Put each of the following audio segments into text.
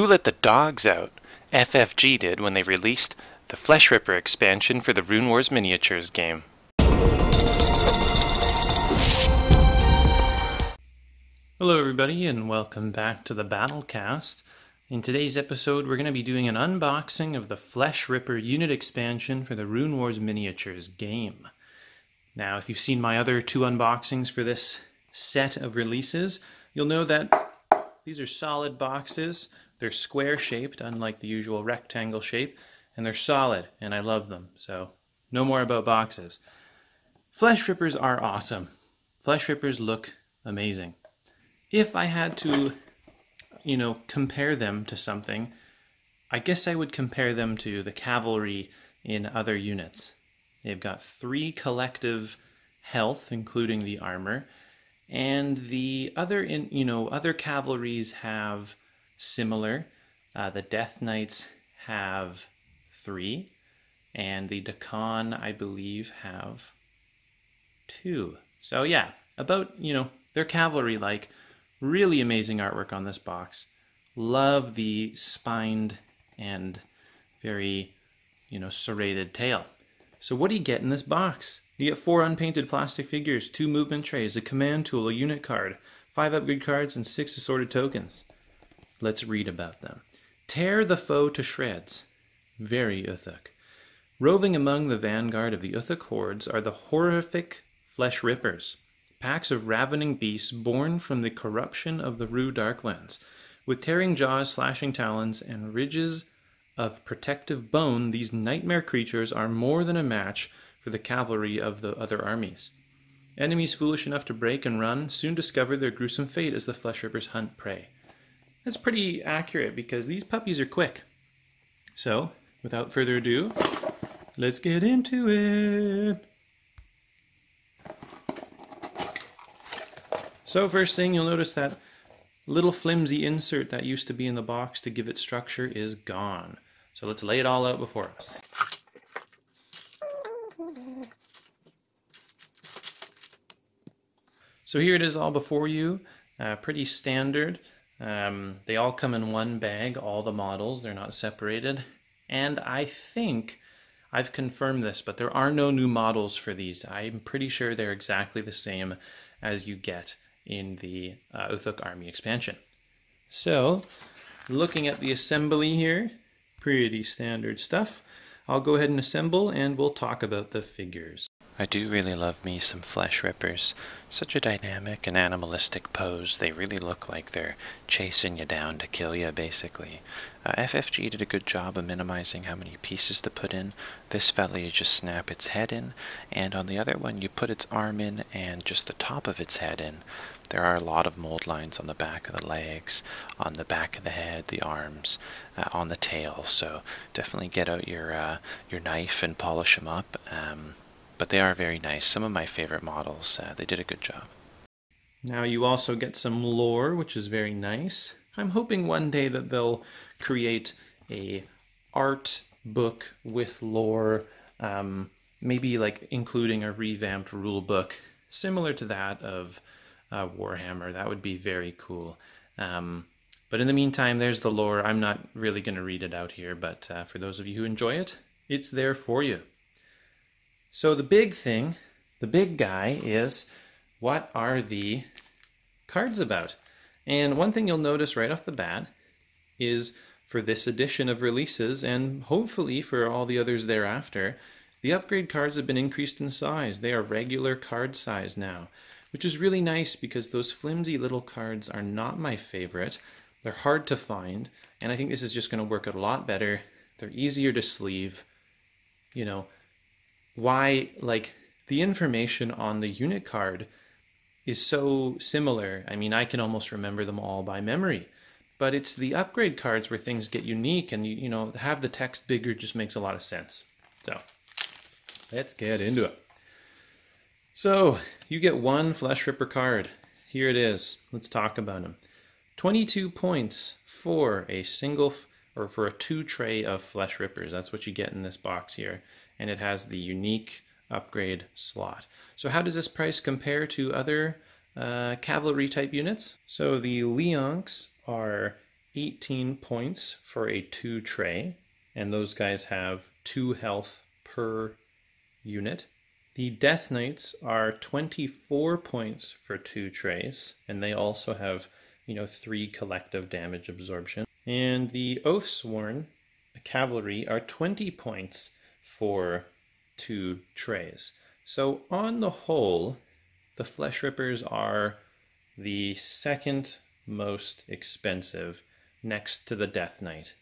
Who let the dogs out? FFG did when they released the Flesh Ripper expansion for the Rune Wars Miniatures game. Hello everybody and welcome back to the Battlecast. In today's episode we're going to be doing an unboxing of the Flesh Ripper unit expansion for the Rune Wars Miniatures game. Now if you've seen my other two unboxings for this set of releases, you'll know that these are solid boxes. They're square shaped, unlike the usual rectangle shape, and they're solid, and I love them. So no more about boxes. Flesh Rippers are awesome. Flesh Rippers look amazing. If I had to, you know, compare them to something, I guess I would compare them to the cavalry in other units. They've got three collective health, including the armor, and the other in you know other cavalries have similar. Uh, the Death Knights have three, and the Daqan, I believe, have two. So yeah, about you know they're cavalry like. Really amazing artwork on this box. Love the spined and very you know serrated tail. So what do you get in this box? You get four unpainted plastic figures, two movement trays, a command tool, a unit card, five upgrade cards, and six assorted tokens. Let's read about them. Tear the foe to shreds. Very Uthuk. Roving among the vanguard of the Uthuk hordes are the horrific flesh rippers, packs of ravening beasts born from the corruption of the Ru Darklands. With tearing jaws, slashing talons, and ridges of protective bone, these nightmare creatures are more than a match for the cavalry of the other armies. Enemies foolish enough to break and run soon discover their gruesome fate as the flesh rippers hunt prey. That's pretty accurate because these puppies are quick. So, without further ado, let's get into it. So first thing you'll notice that little flimsy insert that used to be in the box to give it structure is gone. So let's lay it all out before us. So here it is all before you, uh, pretty standard. Um, they all come in one bag, all the models, they're not separated. And I think, I've confirmed this, but there are no new models for these. I'm pretty sure they're exactly the same as you get in the uh, Uthuk Army expansion. So, looking at the assembly here, pretty standard stuff. I'll go ahead and assemble and we'll talk about the figures. I do really love me some flesh rippers. Such a dynamic and animalistic pose. They really look like they're chasing you down to kill you, basically. Uh, FFG did a good job of minimizing how many pieces to put in. This fella, you just snap its head in, and on the other one, you put its arm in and just the top of its head in. There are a lot of mold lines on the back of the legs, on the back of the head, the arms, uh, on the tail. So definitely get out your uh, your knife and polish them up. Um, but they are very nice. Some of my favorite models, uh, they did a good job. Now you also get some lore, which is very nice. I'm hoping one day that they'll create a art book with lore, um, maybe like including a revamped rule book similar to that of uh, Warhammer. That would be very cool. Um, but in the meantime, there's the lore. I'm not really going to read it out here, but uh, for those of you who enjoy it, it's there for you. So the big thing, the big guy is what are the cards about? And one thing you'll notice right off the bat is for this edition of releases and hopefully for all the others thereafter, the upgrade cards have been increased in size. They are regular card size now, which is really nice because those flimsy little cards are not my favorite. They're hard to find, and I think this is just going to work a lot better. They're easier to sleeve. You know, why like the information on the unit card is so similar. I mean, I can almost remember them all by memory. But it's the upgrade cards where things get unique and you, you know, have the text bigger just makes a lot of sense. So, let's get into it. So, you get one Flesh Ripper card. Here it is. Let's talk about them. 22 points for a single or for a two tray of Flesh Rippers. That's what you get in this box here and it has the unique upgrade slot. So how does this price compare to other uh, cavalry type units? So the Leonx are 18 points for a two tray, and those guys have two health per unit. The Death Knights are 24 points for two trays, and they also have, you know, three collective damage absorption. And the Oathsworn Cavalry are 20 points for two trays. So on the whole, the Flesh Rippers are the second most expensive next to the Death Knight.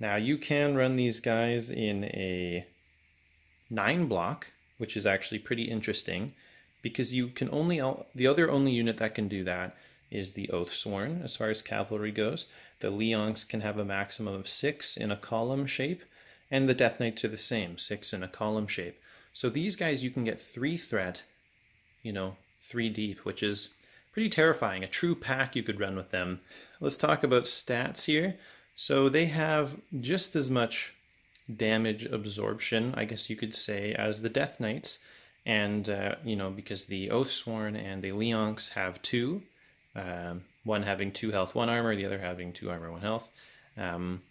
Now you can run these guys in a 9 block, which is actually pretty interesting because you can only, the other only unit that can do that is the Oathsworn as far as cavalry goes. The Leonx can have a maximum of 6 in a column shape and the Death Knights are the same, 6 in a column shape. So these guys you can get 3 threat, you know, 3 deep, which is pretty terrifying. A true pack you could run with them. Let's talk about stats here. So they have just as much damage absorption, I guess you could say, as the Death Knights. And, uh, you know, because the Oathsworn and the Leonx have two, um, one having two health, one armor, the other having two armor, one health. Um,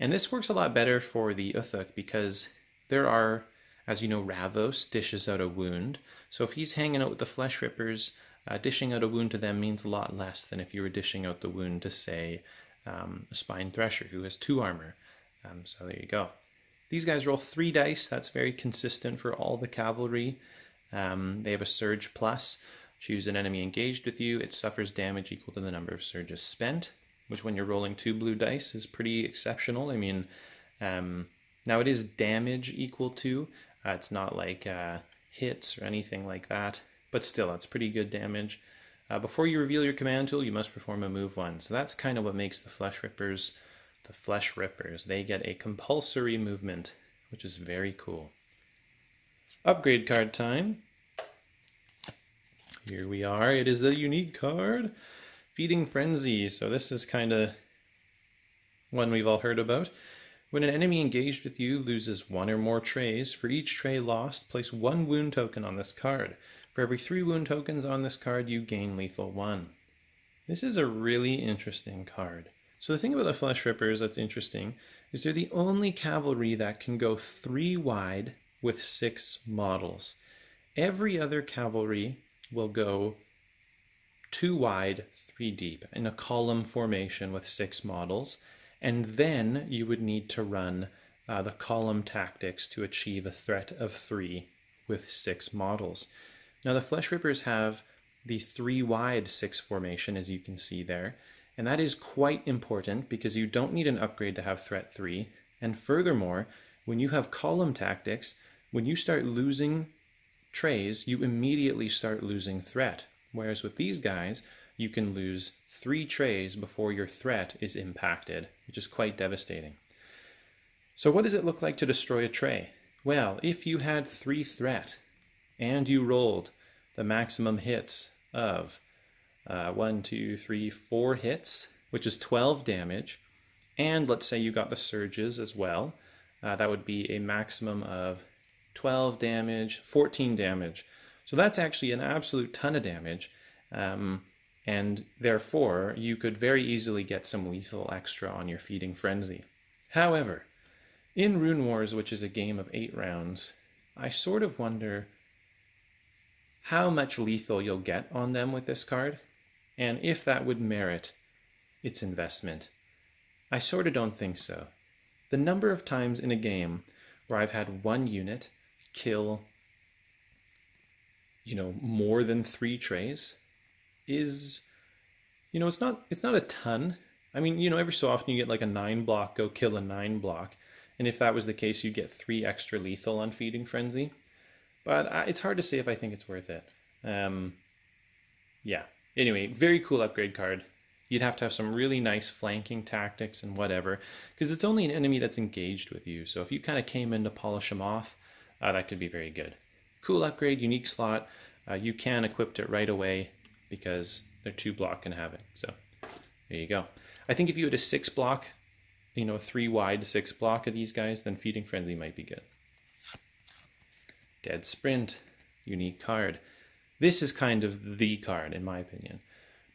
and this works a lot better for the Uthuk because there are, as you know, Ravos dishes out a wound. So if he's hanging out with the Flesh Rippers, uh, dishing out a wound to them means a lot less than if you were dishing out the wound to, say, um, a Spine Thresher who has two armor. Um, so there you go. These guys roll three dice. That's very consistent for all the cavalry. Um, they have a Surge Plus. Choose an enemy engaged with you. It suffers damage equal to the number of surges spent, which when you're rolling two blue dice is pretty exceptional. I mean, um, now it is damage equal to. Uh, it's not like uh, hits or anything like that, but still, that's pretty good damage. Uh, before you reveal your command tool, you must perform a move one. So that's kind of what makes the Flesh Rippers the Flesh Rippers. They get a compulsory movement, which is very cool. Upgrade card time. Here we are. It is the unique card, Feeding Frenzy. So this is kind of one we've all heard about. When an enemy engaged with you loses one or more trays, for each tray lost, place one wound token on this card. For every three wound tokens on this card, you gain lethal one. This is a really interesting card. So the thing about the Flesh Rippers that's interesting is they're the only cavalry that can go three wide with six models. Every other cavalry will go two wide, three deep in a column formation with six models. And then you would need to run uh, the column tactics to achieve a threat of three with six models. Now the Flesh Rippers have the three wide six formation, as you can see there. And that is quite important because you don't need an upgrade to have threat 3. And furthermore, when you have column tactics, when you start losing trays, you immediately start losing threat. Whereas with these guys, you can lose three trays before your threat is impacted, which is quite devastating. So what does it look like to destroy a tray? Well, if you had three threat and you rolled the maximum hits of uh, one, two, three, four hits, which is 12 damage. And let's say you got the surges as well. Uh, that would be a maximum of 12 damage, 14 damage. So that's actually an absolute ton of damage. Um, and therefore, you could very easily get some lethal extra on your Feeding Frenzy. However, in Rune Wars, which is a game of eight rounds, I sort of wonder how much lethal you'll get on them with this card and if that would merit its investment. I sort of don't think so. The number of times in a game where I've had one unit kill, you know, more than three trays is, you know, it's not it's not a ton. I mean, you know, every so often you get like a nine block go kill a nine block, and if that was the case, you'd get three extra lethal on Feeding Frenzy. But it's hard to say if I think it's worth it. Um, yeah, Anyway, very cool upgrade card. You'd have to have some really nice flanking tactics and whatever, because it's only an enemy that's engaged with you. So if you kind of came in to polish them off, uh, that could be very good. Cool upgrade, unique slot. Uh, you can equip it right away because they're two block and have it. So there you go. I think if you had a six block, you know, three wide six block of these guys, then Feeding Frenzy might be good. Dead Sprint, unique card. This is kind of the card, in my opinion.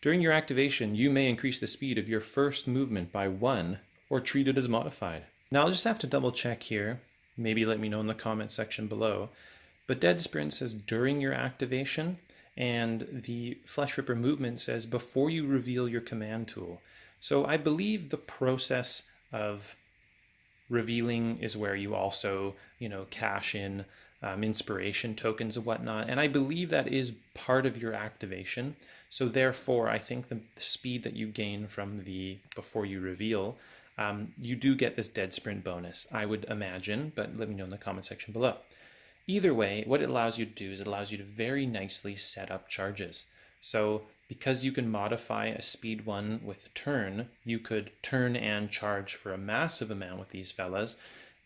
During your activation, you may increase the speed of your first movement by one or treat it as modified. Now I'll just have to double check here. Maybe let me know in the comment section below. But Dead Sprint says during your activation, and the Flesh Ripper movement says before you reveal your command tool. So I believe the process of revealing is where you also, you know, cash in um, inspiration tokens and whatnot. And I believe that is part of your activation. So therefore, I think the, speed that you gain from the before you reveal, um, you do get this dead sprint bonus, I would imagine, but let me know in the comment section below. Either way, what it allows you to do is it allows you to very nicely set up charges. So because you can modify a speed one with a turn, you could turn and charge for a massive amount with these fellas.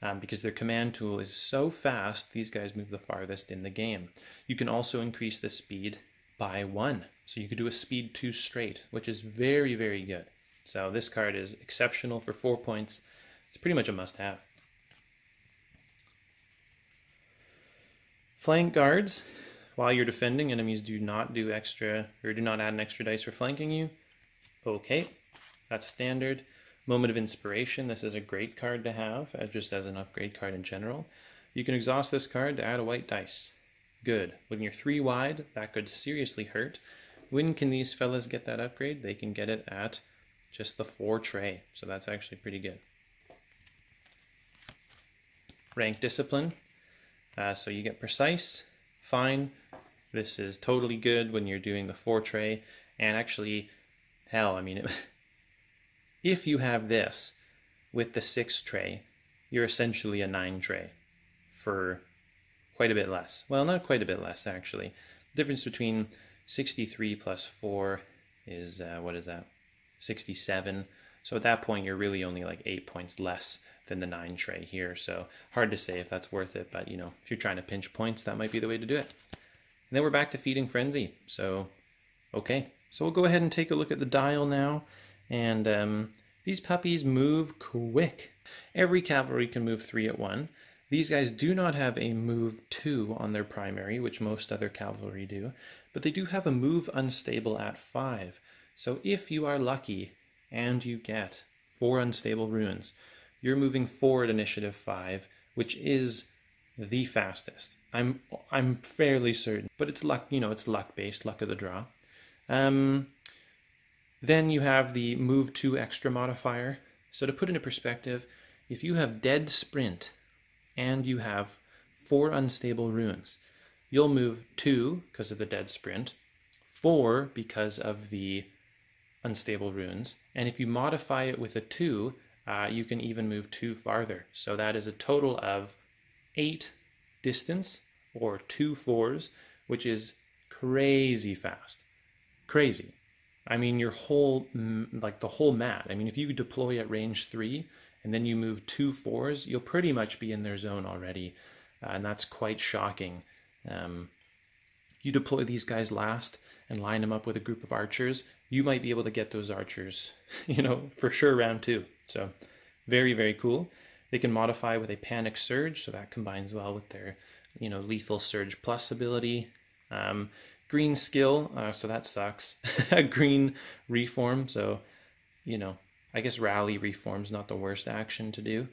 Um, because their command tool is so fast, these guys move the farthest in the game. You can also increase the speed by one. So you could do a speed two straight, which is very, very good. So this card is exceptional for four points. It's pretty much a must have. Flank guards, while you're defending, enemies do not do extra, or do not add an extra dice for flanking you. Okay, that's standard. Moment of Inspiration, this is a great card to have, uh, just as an upgrade card in general. You can exhaust this card to add a white dice. Good. When you're three wide, that could seriously hurt. When can these fellas get that upgrade? They can get it at just the four tray, so that's actually pretty good. Rank Discipline, uh, so you get precise, fine. This is totally good when you're doing the four tray. And actually, hell, I mean, if you have this with the six tray, you're essentially a nine tray for quite a bit less. Well, not quite a bit less, actually. The difference between 63 plus 4 is, uh, what is that? 67. So at that point, you're really only like eight points less than the nine tray here. So hard to say if that's worth it, but you know, if you're trying to pinch points, that might be the way to do it. And then we're back to Feeding Frenzy. So, okay. So we'll go ahead and take a look at the dial now. And um, these puppies move quick. Every cavalry can move three at one. These guys do not have a move two on their primary, which most other cavalry do, but they do have a move unstable at five. So if you are lucky and you get four unstable runes, you're moving forward initiative five, which is the fastest. I'm I'm fairly certain, but it's luck. You know, it's luck based, luck of the draw. Um, then you have the move two extra modifier. So to put into perspective, if you have dead sprint and you have four unstable runes, you'll move two because of the dead sprint, four because of the unstable runes, and if you modify it with a two, uh, you can even move two farther. So that is a total of eight distance or two fours, which is crazy fast. Crazy. I mean, your whole, like the whole mat. I mean, if you deploy at range three and then you move two fours, you'll pretty much be in their zone already. Uh, and that's quite shocking. Um, you deploy these guys last and line them up with a group of archers, you might be able to get those archers, you know, for sure round two. So very, very cool. They can modify with a panic surge, so that combines well with their, you know, lethal surge plus ability. Um, green skill, uh, so that sucks. green reform, so, you know, I guess rally reform's not the worst action to do.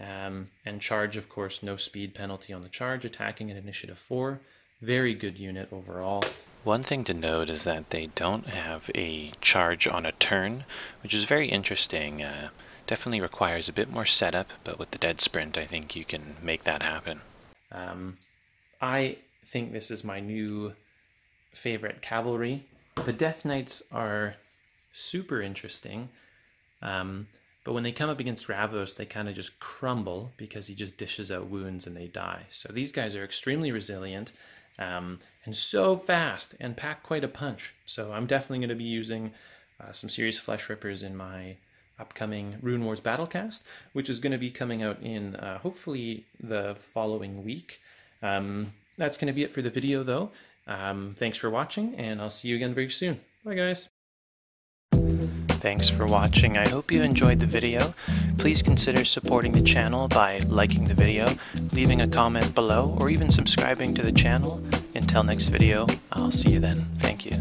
Um, and charge, of course, no speed penalty on the charge, attacking at initiative 4. Very good unit overall. One thing to note is that they don't have a charge on a turn, which is very interesting. Uh, definitely requires a bit more setup, but with the dead sprint, I think you can make that happen. Um, I think this is my new favorite cavalry. The Death Knights are super interesting, um, but when they come up against Ravos, they kind of just crumble because he just dishes out wounds and they die. So these guys are extremely resilient um, and so fast and pack quite a punch. So I'm definitely going to be using uh, some serious flesh rippers in my upcoming Rune Wars Battlecast, which is going to be coming out in uh, hopefully the following week. Um, that's going to be it for the video though. Um, thanks for watching and I'll see you again very soon. Bye guys. Thanks for watching. I hope you enjoyed the video. Please consider supporting the channel by liking the video, leaving a comment below, or even subscribing to the channel. Until next video, I'll see you then. Thank you.